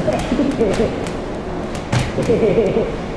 へへへへ。